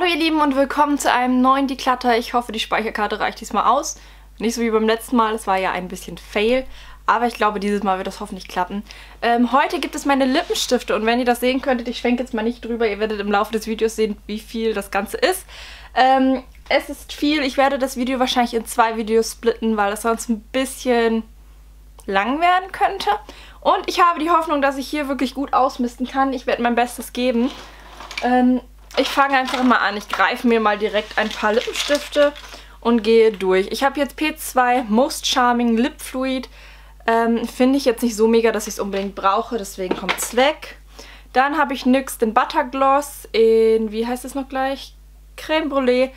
Hallo ihr Lieben und willkommen zu einem neuen Declutter. Ich hoffe, die Speicherkarte reicht diesmal aus. Nicht so wie beim letzten Mal, es war ja ein bisschen Fail. Aber ich glaube, dieses Mal wird das hoffentlich klappen. Ähm, heute gibt es meine Lippenstifte und wenn ihr das sehen könntet, ich schwenke jetzt mal nicht drüber, ihr werdet im Laufe des Videos sehen, wie viel das Ganze ist. Ähm, es ist viel, ich werde das Video wahrscheinlich in zwei Videos splitten, weil das sonst ein bisschen lang werden könnte. Und ich habe die Hoffnung, dass ich hier wirklich gut ausmisten kann. Ich werde mein Bestes geben. Ähm, ich fange einfach mal an. Ich greife mir mal direkt ein paar Lippenstifte und gehe durch. Ich habe jetzt P2 Most Charming Lip Fluid. Ähm, Finde ich jetzt nicht so mega, dass ich es unbedingt brauche, deswegen kommt es weg. Dann habe ich NYX den Butter Gloss in, wie heißt es noch gleich? Creme Brûlée.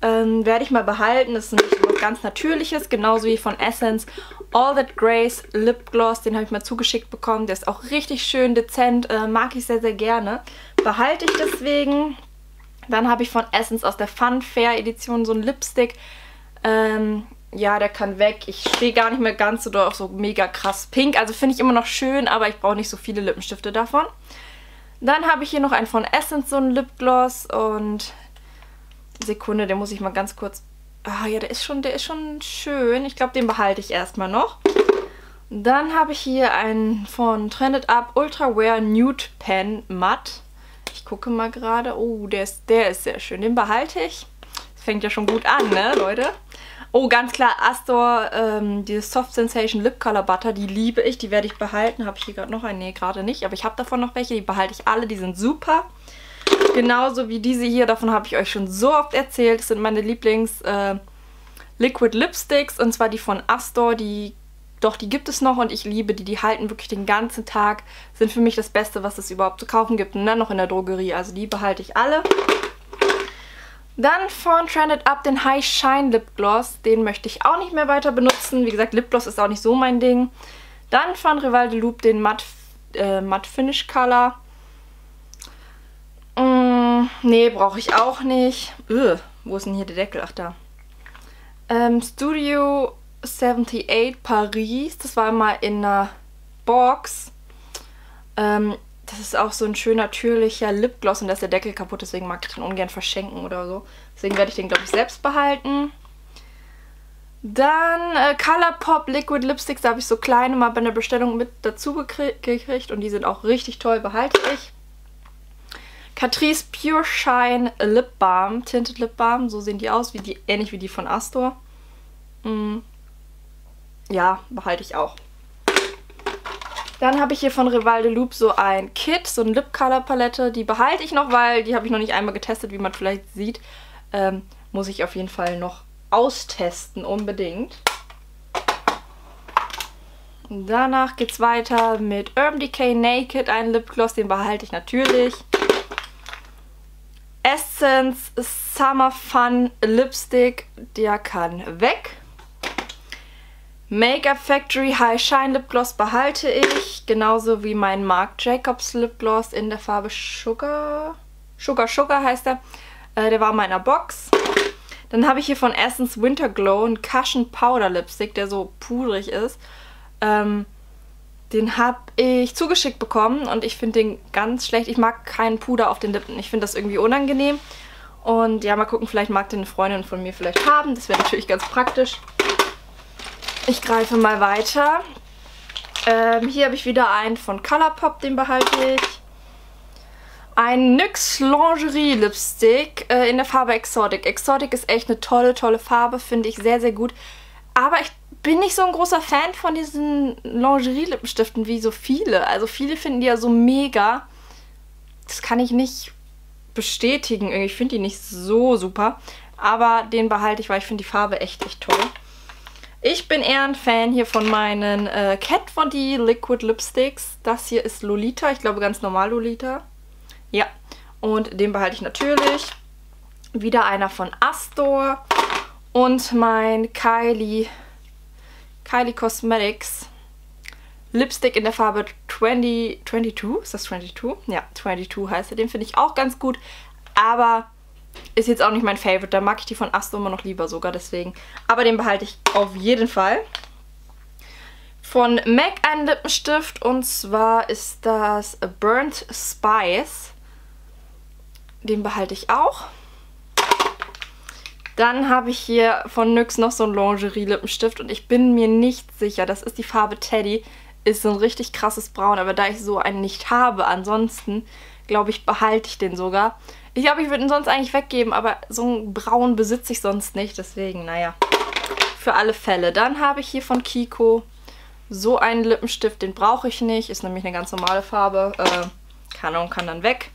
Ähm, werde ich mal behalten. Das ist ein ganz natürliches, genauso wie von Essence. All That Grace Lip Gloss, den habe ich mal zugeschickt bekommen. Der ist auch richtig schön dezent, äh, mag ich sehr, sehr gerne. Behalte ich deswegen. Dann habe ich von Essence aus der Fun Fair Edition so einen Lipstick. Ähm, ja, der kann weg. Ich stehe gar nicht mehr ganz so doll auf so mega krass pink. Also finde ich immer noch schön, aber ich brauche nicht so viele Lippenstifte davon. Dann habe ich hier noch einen von Essence, so einen Lipgloss und Sekunde, den muss ich mal ganz kurz... Ah ja, der ist schon, der ist schon schön. Ich glaube, den behalte ich erstmal noch. Dann habe ich hier einen von Trended Up Ultra Wear Nude Pen Matte. Ich gucke mal gerade. Oh, der ist, der ist sehr schön. Den behalte ich. Das fängt ja schon gut an, ne, Leute? Oh, ganz klar, Astor, ähm, dieses Soft Sensation Lip Color Butter, die liebe ich. Die werde ich behalten. Habe ich hier gerade noch einen? Nee, gerade nicht. Aber ich habe davon noch welche. Die behalte ich alle. Die sind super. Genauso wie diese hier, davon habe ich euch schon so oft erzählt. Das sind meine Lieblings äh, Liquid Lipsticks und zwar die von Astor. Die, doch, die gibt es noch und ich liebe die. Die halten wirklich den ganzen Tag. Sind für mich das Beste, was es überhaupt zu kaufen gibt. Und dann noch in der Drogerie. Also die behalte ich alle. Dann von Trended Up den High Shine Lip Gloss. Den möchte ich auch nicht mehr weiter benutzen. Wie gesagt, Lip Gloss ist auch nicht so mein Ding. Dann von Rival de Loop den Matte, äh, Matte Finish Color. Mm, nee, brauche ich auch nicht. Ugh, wo ist denn hier der Deckel? Ach, da. Ähm, Studio 78 Paris. Das war mal in einer Box. Ähm, das ist auch so ein schön natürlicher Lipgloss und da ist der Deckel kaputt, deswegen mag ich den ungern verschenken oder so. Deswegen werde ich den, glaube ich, selbst behalten. Dann äh, Colourpop Liquid Lipsticks, da habe ich so kleine mal bei einer Bestellung mit dazu gekriegt und die sind auch richtig toll, behalte ich. Catrice Pure Shine Lip Balm, Tinted Lip Balm. So sehen die aus, wie die, ähnlich wie die von Astor. Mm. Ja, behalte ich auch. Dann habe ich hier von Rival de Loop so ein Kit, so eine Lip Color Palette. Die behalte ich noch, weil die habe ich noch nicht einmal getestet, wie man vielleicht sieht. Ähm, muss ich auf jeden Fall noch austesten, unbedingt. Danach geht es weiter mit Urban Decay Naked, ein Lipgloss, den behalte ich natürlich. Essence Summer Fun Lipstick, der kann weg. Make-up Factory High Shine Lip Gloss behalte ich, genauso wie mein Marc Jacobs Lip Gloss in der Farbe Sugar. Sugar Sugar heißt er. Äh, der war in meiner Box. Dann habe ich hier von Essence Winter Glow einen Cushion Powder Lipstick, der so pudrig ist. Ähm, den habe ich zugeschickt bekommen und ich finde den ganz schlecht. Ich mag keinen Puder auf den Lippen. Ich finde das irgendwie unangenehm. Und ja, mal gucken, vielleicht mag den eine Freundin von mir vielleicht haben. Das wäre natürlich ganz praktisch. Ich greife mal weiter. Ähm, hier habe ich wieder einen von Colourpop, den behalte ich. Ein NYX Lingerie Lipstick äh, in der Farbe Exotic. Exotic ist echt eine tolle, tolle Farbe, finde ich sehr, sehr gut. Aber ich bin nicht so ein großer Fan von diesen Lingerie-Lippenstiften wie so viele. Also viele finden die ja so mega. Das kann ich nicht bestätigen. Ich finde die nicht so super. Aber den behalte ich, weil ich finde die Farbe echt, echt toll. Ich bin eher ein Fan hier von meinen äh, Cat Von D Liquid Lipsticks. Das hier ist Lolita. Ich glaube ganz normal Lolita. Ja. Und den behalte ich natürlich. Wieder einer von Astor. Und mein Kylie Kylie Cosmetics Lipstick in der Farbe 20, 22. Ist das 22? Ja, 22 heißt er. Den finde ich auch ganz gut. Aber ist jetzt auch nicht mein Favorite. Da mag ich die von Asto immer noch lieber sogar deswegen. Aber den behalte ich auf jeden Fall. Von MAC ein Lippenstift und zwar ist das Burnt Spice. Den behalte ich auch. Dann habe ich hier von NYX noch so einen Lingerie-Lippenstift und ich bin mir nicht sicher, das ist die Farbe Teddy. Ist so ein richtig krasses Braun, aber da ich so einen nicht habe, ansonsten glaube ich, behalte ich den sogar. Ich glaube, ich würde ihn sonst eigentlich weggeben, aber so einen Braun besitze ich sonst nicht, deswegen, naja, für alle Fälle. Dann habe ich hier von Kiko so einen Lippenstift, den brauche ich nicht, ist nämlich eine ganz normale Farbe, äh, kann und kann dann weg.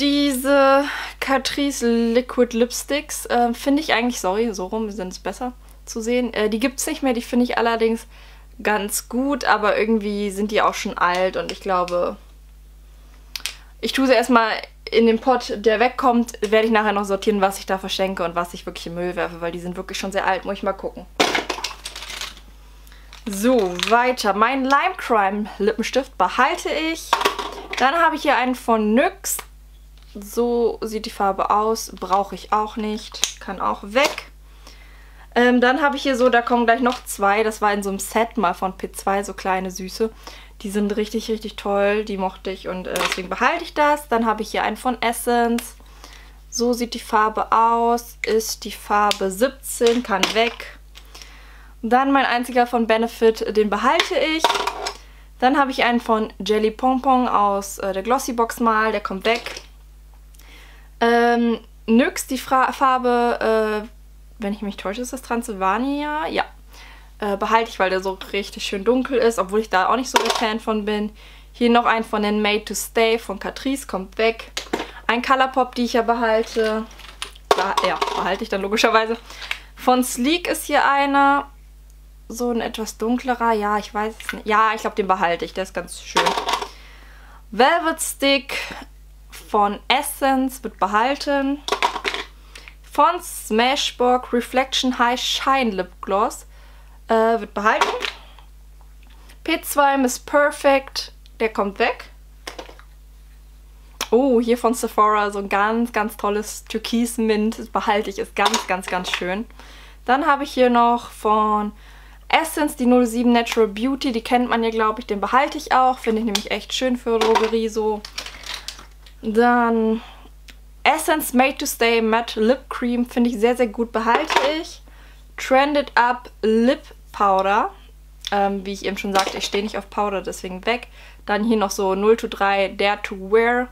Diese Catrice Liquid Lipsticks äh, finde ich eigentlich, sorry, so rum sind es besser zu sehen. Äh, die gibt es nicht mehr, die finde ich allerdings ganz gut, aber irgendwie sind die auch schon alt und ich glaube, ich tue sie erstmal in den Pot, der wegkommt, werde ich nachher noch sortieren, was ich da verschenke und was ich wirklich in Müll werfe, weil die sind wirklich schon sehr alt, muss ich mal gucken. So, weiter. Mein Lime Crime Lippenstift behalte ich. Dann habe ich hier einen von NYX. So sieht die Farbe aus. Brauche ich auch nicht. Kann auch weg. Ähm, dann habe ich hier so, da kommen gleich noch zwei. Das war in so einem Set mal von P2, so kleine Süße. Die sind richtig, richtig toll. Die mochte ich und äh, deswegen behalte ich das. Dann habe ich hier einen von Essence. So sieht die Farbe aus. Ist die Farbe 17, kann weg. Dann mein einziger von Benefit, den behalte ich. Dann habe ich einen von Jelly Pompon aus äh, der Glossy Box mal, der kommt weg. Ähm, NYX, die Fra Farbe, äh, wenn ich mich täusche, ist das Transylvania. Ja, äh, behalte ich, weil der so richtig schön dunkel ist, obwohl ich da auch nicht so der Fan von bin. Hier noch ein von den Made to Stay von Catrice, kommt weg. Ein Colourpop, die ich ja behalte. Ja, behalte ich dann logischerweise. Von Sleek ist hier einer. So ein etwas dunklerer. Ja, ich weiß es nicht. Ja, ich glaube, den behalte ich. Der ist ganz schön. Velvet Stick von Essence wird behalten von Smashbox Reflection High Shine Lip Gloss. Äh, wird behalten. P2 Miss Perfect. Der kommt weg. Oh, hier von Sephora so ein ganz, ganz tolles Türkis Mint. Das behalte ich. Ist ganz, ganz, ganz schön. Dann habe ich hier noch von Essence die 07 Natural Beauty. Die kennt man ja, glaube ich. Den behalte ich auch. Finde ich nämlich echt schön für Drogerie so. Dann Essence Made to Stay Matte Lip Cream finde ich sehr, sehr gut. Behalte ich. Trended Up Lip Powder. Ähm, wie ich eben schon sagte, ich stehe nicht auf Powder, deswegen weg. Dann hier noch so 0 to 3 Dare to Wear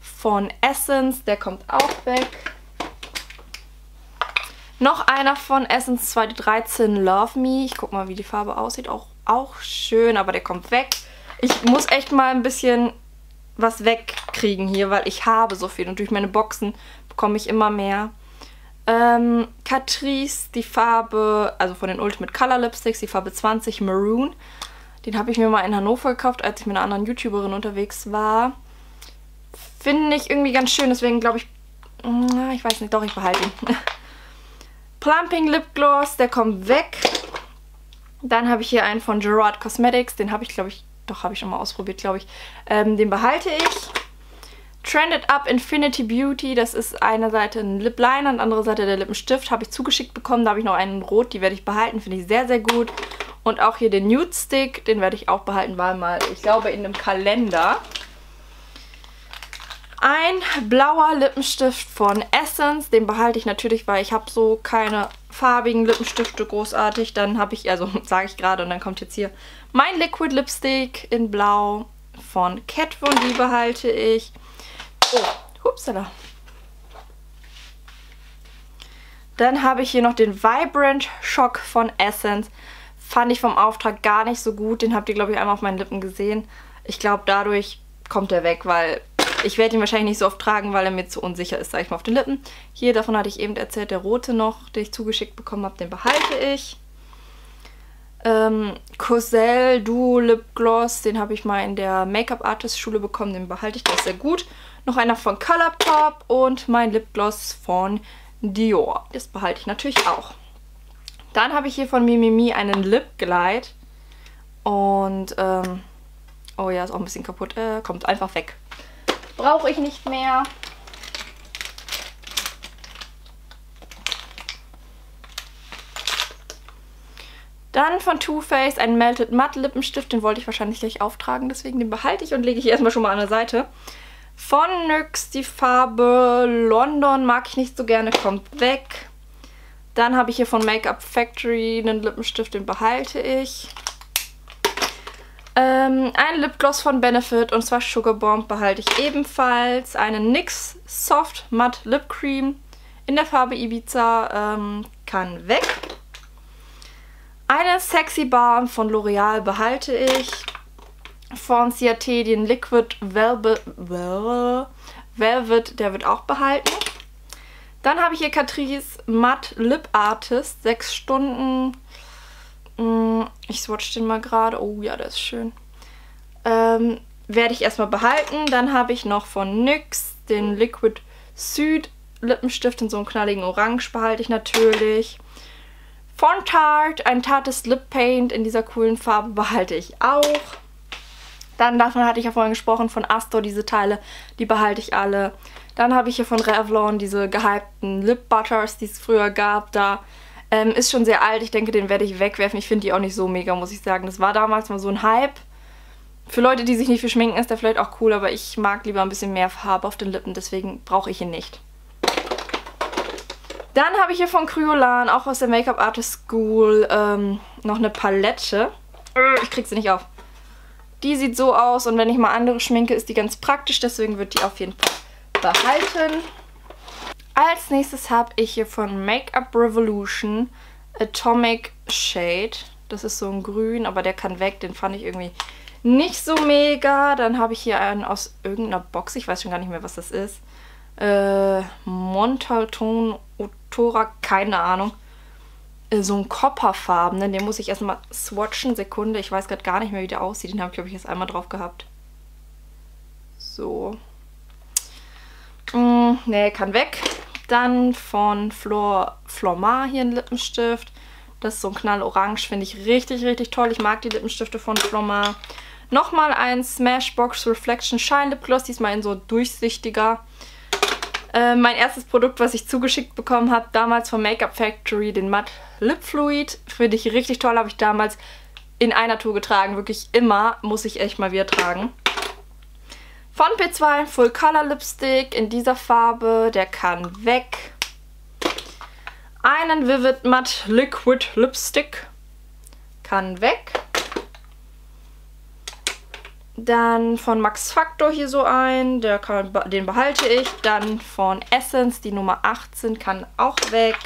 von Essence. Der kommt auch weg. Noch einer von Essence 2013 Love Me. Ich guck mal, wie die Farbe aussieht. Auch, auch schön, aber der kommt weg. Ich muss echt mal ein bisschen was wegkriegen hier, weil ich habe so viel. Und durch meine Boxen bekomme ich immer mehr. Ähm, Catrice, die Farbe, also von den Ultimate Color Lipsticks, die Farbe 20 Maroon. Den habe ich mir mal in Hannover gekauft, als ich mit einer anderen YouTuberin unterwegs war. Finde ich irgendwie ganz schön, deswegen glaube ich, ich weiß nicht, doch, ich behalte ihn. Plumping Lip Gloss, der kommt weg. Dann habe ich hier einen von Gerard Cosmetics, den habe ich, glaube ich, doch, habe ich schon mal ausprobiert, glaube ich. Ähm, den behalte ich. Trended Up Infinity Beauty, das ist eine Seite ein Lip Liner und andere Seite der Lippenstift, habe ich zugeschickt bekommen. Da habe ich noch einen Rot, die werde ich behalten, finde ich sehr, sehr gut. Und auch hier den Nude Stick, den werde ich auch behalten, weil mal, ich glaube, in einem Kalender. Ein blauer Lippenstift von Essence, den behalte ich natürlich, weil ich habe so keine farbigen Lippenstifte großartig. Dann habe ich, also sage ich gerade und dann kommt jetzt hier mein Liquid Lipstick in Blau von Kat Von die behalte ich. Oh, hupsala. Dann habe ich hier noch den Vibrant Shock von Essence. Fand ich vom Auftrag gar nicht so gut. Den habt ihr, glaube ich, einmal auf meinen Lippen gesehen. Ich glaube, dadurch kommt er weg, weil ich werde ihn wahrscheinlich nicht so oft tragen, weil er mir zu unsicher ist, sage ich mal, auf den Lippen. Hier, davon hatte ich eben erzählt, der rote noch, den ich zugeschickt bekommen habe, den behalte ich. Ähm, Cosel Duo Lip Gloss, den habe ich mal in der Make-up Artist Schule bekommen, den behalte ich, der sehr gut. Noch einer von Colourpop und mein Lip Gloss von Dior. Das behalte ich natürlich auch. Dann habe ich hier von Mimimi einen Lip Glide. Und, ähm, oh ja, ist auch ein bisschen kaputt. Äh, kommt einfach weg. Brauche ich nicht mehr. Dann von Too Faced ein Melted Matte Lippenstift. Den wollte ich wahrscheinlich gleich auftragen, deswegen den behalte ich und lege ich erstmal schon mal an der Seite. Von NYX die Farbe London mag ich nicht so gerne, kommt weg. Dann habe ich hier von Make-up Factory einen Lippenstift, den behalte ich. Ähm, ein Lipgloss von Benefit und zwar Sugar Bomb behalte ich ebenfalls. Eine NYX Soft Matte Lip Cream in der Farbe Ibiza ähm, kann weg. Eine Sexy Balm von L'Oreal behalte ich. Von CAT den Liquid Velvet, Velvet, der wird auch behalten. Dann habe ich hier Catrice Matte Lip Artist. Sechs Stunden. Mm, ich swatch den mal gerade. Oh ja, der ist schön. Ähm, werde ich erstmal behalten. Dann habe ich noch von NYX den Liquid Süd Lippenstift in so einem knalligen Orange behalte ich natürlich. Von Tarte ein Tartes Lip Paint in dieser coolen Farbe behalte ich auch. Dann davon hatte ich ja vorhin gesprochen, von Astor diese Teile, die behalte ich alle. Dann habe ich hier von Revlon diese gehypten Lip Butters, die es früher gab. Da ähm, ist schon sehr alt. Ich denke, den werde ich wegwerfen. Ich finde die auch nicht so mega, muss ich sagen. Das war damals mal so ein Hype. Für Leute, die sich nicht viel schminken, ist der vielleicht auch cool, aber ich mag lieber ein bisschen mehr Farbe auf den Lippen, deswegen brauche ich ihn nicht. Dann habe ich hier von Kryolan, auch aus der Make-up Artist School, ähm, noch eine Palette. Ich kriege sie nicht auf. Die sieht so aus und wenn ich mal andere schminke, ist die ganz praktisch, deswegen wird die auf jeden Fall behalten. Als nächstes habe ich hier von Make-up Revolution Atomic Shade. Das ist so ein grün, aber der kann weg. Den fand ich irgendwie nicht so mega. Dann habe ich hier einen aus irgendeiner Box. Ich weiß schon gar nicht mehr, was das ist. Äh, Montalton Otora, keine Ahnung. Äh, so ein Copperfarben. Den muss ich erstmal swatchen. Sekunde, ich weiß gerade gar nicht mehr, wie der aussieht. Den habe ich, glaube ich, jetzt einmal drauf gehabt. So. Mm, ne, kann weg. Dann von Flor, Flormar hier ein Lippenstift. Das ist so ein Knallorange, finde ich richtig, richtig toll. Ich mag die Lippenstifte von Flormar. Nochmal ein Smashbox Reflection Shine Lip Gloss, diesmal in so durchsichtiger. Äh, mein erstes Produkt, was ich zugeschickt bekommen habe, damals von Make-up Factory, den Matte Lip Fluid. Finde ich richtig toll, habe ich damals in einer Tour getragen. Wirklich immer, muss ich echt mal wieder tragen. Von P2 Full Color Lipstick in dieser Farbe. Der kann weg. Einen Vivid Matte Liquid Lipstick. Kann weg. Dann von Max Factor hier so ein. Kann, den behalte ich. Dann von Essence die Nummer 18 kann auch weg.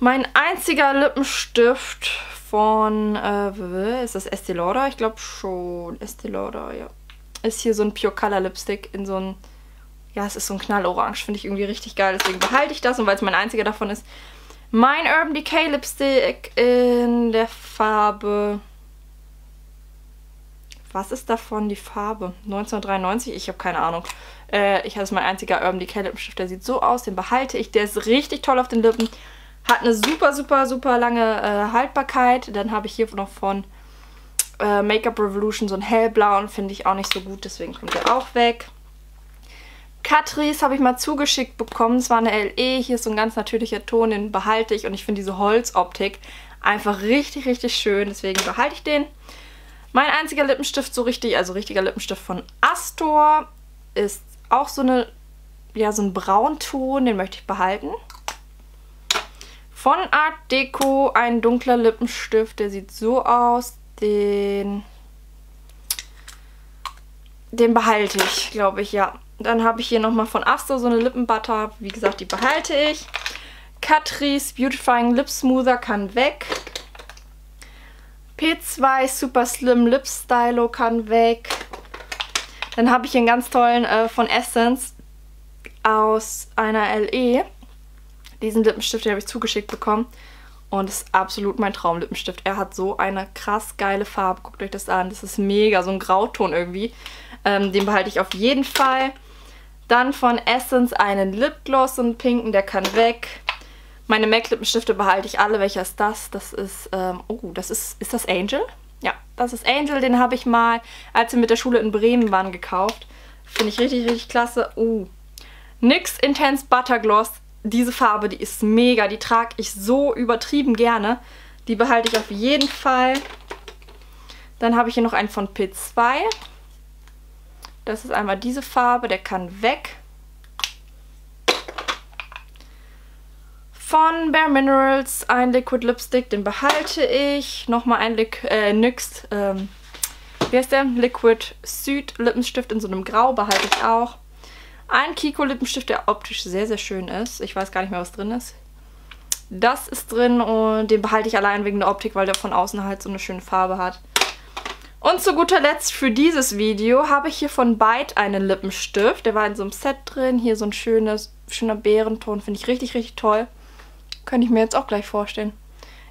Mein einziger Lippenstift von, äh, ist das Estee Lauder? Ich glaube schon. Estee Lauder, ja ist hier so ein Pure Color Lipstick in so ein, ja, es ist so ein Knallorange, finde ich irgendwie richtig geil, deswegen behalte ich das und weil es mein einziger davon ist, mein Urban Decay Lipstick in der Farbe, was ist davon die Farbe? 1993? Ich habe keine Ahnung. Äh, ich habe es mein einziger Urban Decay Lippenstift, der sieht so aus, den behalte ich, der ist richtig toll auf den Lippen, hat eine super, super, super lange äh, Haltbarkeit, dann habe ich hier noch von äh, Make-up Revolution so ein hellblauen finde ich auch nicht so gut, deswegen kommt der auch weg. Catrice habe ich mal zugeschickt bekommen. Es war eine LE. Hier ist so ein ganz natürlicher Ton, den behalte ich. Und ich finde diese Holzoptik einfach richtig, richtig schön. Deswegen behalte ich den. Mein einziger Lippenstift so richtig, also richtiger Lippenstift von Astor, ist auch so eine, ja, so ein Braunton. Den möchte ich behalten. Von Art Deco ein dunkler Lippenstift. Der sieht so aus den, den behalte ich, glaube ich, ja. Dann habe ich hier nochmal von Astor so eine Lippenbutter. Wie gesagt, die behalte ich. Catrice Beautifying Lip Smoother kann weg. P2 Super Slim Lip Stylo kann weg. Dann habe ich einen ganz tollen äh, von Essence aus einer LE. Diesen Lippenstift, den habe ich zugeschickt bekommen. Und ist absolut mein Traumlippenstift. Er hat so eine krass geile Farbe. Guckt euch das an. Das ist mega, so ein Grauton irgendwie. Ähm, den behalte ich auf jeden Fall. Dann von Essence einen Lipgloss, einen pinken, der kann weg. Meine MAC-Lippenstifte behalte ich alle. Welcher ist das? Das ist, ähm, oh, das ist, ist das Angel? Ja, das ist Angel. Den habe ich mal, als wir mit der Schule in Bremen waren, gekauft. Finde ich richtig, richtig klasse. Oh, NYX Intense Butter Gloss diese Farbe, die ist mega. Die trage ich so übertrieben gerne. Die behalte ich auf jeden Fall. Dann habe ich hier noch einen von P2. Das ist einmal diese Farbe, der kann weg. Von Bare Minerals ein Liquid Lipstick, den behalte ich. Nochmal ein Liq äh, NYX, ähm, wie heißt der? Liquid Suit Lippenstift in so einem Grau behalte ich auch. Ein Kiko Lippenstift, der optisch sehr, sehr schön ist. Ich weiß gar nicht mehr, was drin ist. Das ist drin und den behalte ich allein wegen der Optik, weil der von außen halt so eine schöne Farbe hat. Und zu guter Letzt für dieses Video habe ich hier von Byte einen Lippenstift. Der war in so einem Set drin. Hier so ein schönes, schöner Bärenton. Finde ich richtig, richtig toll. Könnte ich mir jetzt auch gleich vorstellen.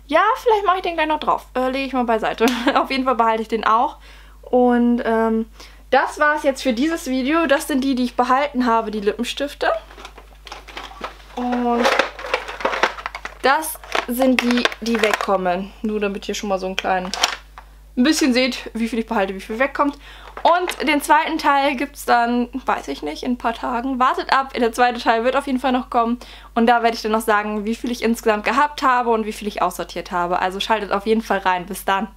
Ja, vielleicht mache ich den gleich noch drauf. Äh, lege ich mal beiseite. Auf jeden Fall behalte ich den auch. Und ähm, das war es jetzt für dieses Video. Das sind die, die ich behalten habe, die Lippenstifte. Und das sind die, die wegkommen. Nur damit ihr schon mal so einen kleinen ein bisschen seht, wie viel ich behalte, wie viel wegkommt. Und den zweiten Teil gibt es dann, weiß ich nicht, in ein paar Tagen. Wartet ab, der zweite Teil wird auf jeden Fall noch kommen. Und da werde ich dann noch sagen, wie viel ich insgesamt gehabt habe und wie viel ich aussortiert habe. Also schaltet auf jeden Fall rein. Bis dann.